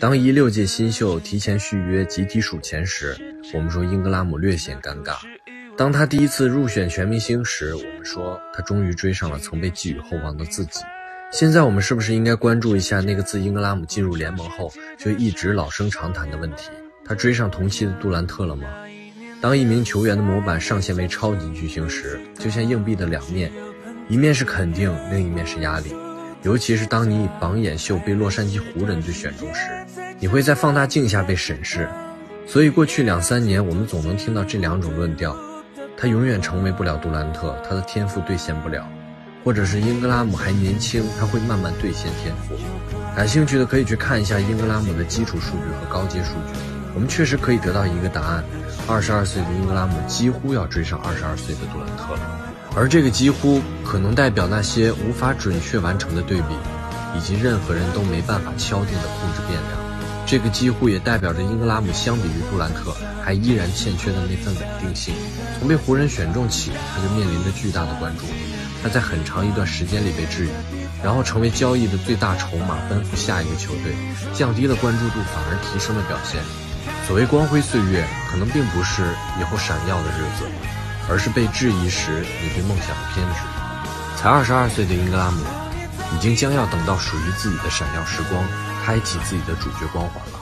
当一六届新秀提前续约、集体数钱时，我们说英格拉姆略显尴尬；当他第一次入选全明星时，我们说他终于追上了曾被寄予厚望的自己。现在我们是不是应该关注一下那个自英格拉姆进入联盟后就一直老生常谈的问题？他追上同期的杜兰特了吗？当一名球员的模板上线为超级巨星时，就像硬币的两面，一面是肯定，另一面是压力。尤其是当你以榜眼秀被洛杉矶湖人队选中时，你会在放大镜下被审视。所以过去两三年，我们总能听到这两种论调：他永远成为不了杜兰特，他的天赋兑现不了；或者是英格拉姆还年轻，他会慢慢兑现天赋。感兴趣的可以去看一下英格拉姆的基础数据和高阶数据。我们确实可以得到一个答案：二十二岁的英格拉姆几乎要追上二十二岁的杜兰特了。而这个几乎可能代表那些无法准确完成的对比，以及任何人都没办法敲定的控制变量。这个几乎也代表着英格拉姆相比于杜兰特还依然欠缺的那份稳定性。从被湖人选中起，他就面临着巨大的关注。他在很长一段时间里被质疑，然后成为交易的最大筹码，奔赴下一个球队，降低了关注度，反而提升了表现。所谓光辉岁月，可能并不是以后闪耀的日子。而是被质疑时你对梦想的偏执。才二十二岁的英格拉姆，已经将要等到属于自己的闪耀时光，开启自己的主角光环了。